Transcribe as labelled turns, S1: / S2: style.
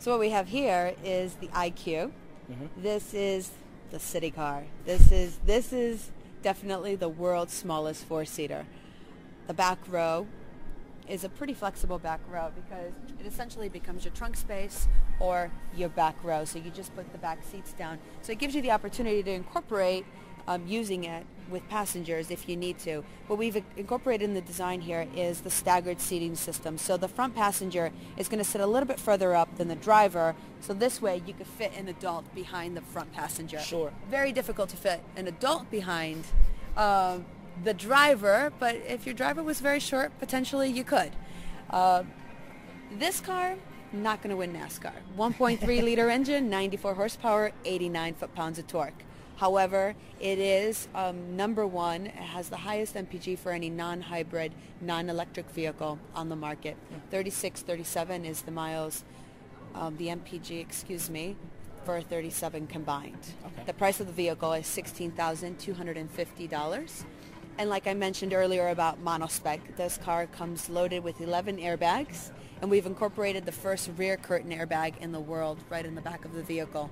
S1: So what we have here is the IQ. Mm-hmm. This is the city car. This is this is definitely the world's smallest four-seater. The back row is a pretty flexible back row because it essentially becomes your trunk space or your back row. So you just put the back seats down. So it gives you the opportunity to incorporate um, using it with passengers if you need to. What we've incorporated in the design here is the staggered seating system. So the front passenger is going to sit a little bit further up than the driver. So this way you could fit an adult behind the front passenger.
S2: Sure.
S1: Very difficult to fit an adult behind um, the driver, but if your driver was very short, potentially you could. Uh, this car, not going to win NASCAR. 1.3 liter engine, 94 horsepower, 89 foot-pounds of torque. However, it is um, number one. It has the highest MPG for any non-hybrid, non-electric vehicle on the market. 36, 37 is the miles, um, the MPG, excuse me, for 37 combined.
S2: Okay.
S1: The price of the vehicle is $16,250. And like I mentioned earlier about monospec, this car comes loaded with 11 airbags, and we've incorporated the first rear curtain airbag in the world right in the back of the vehicle.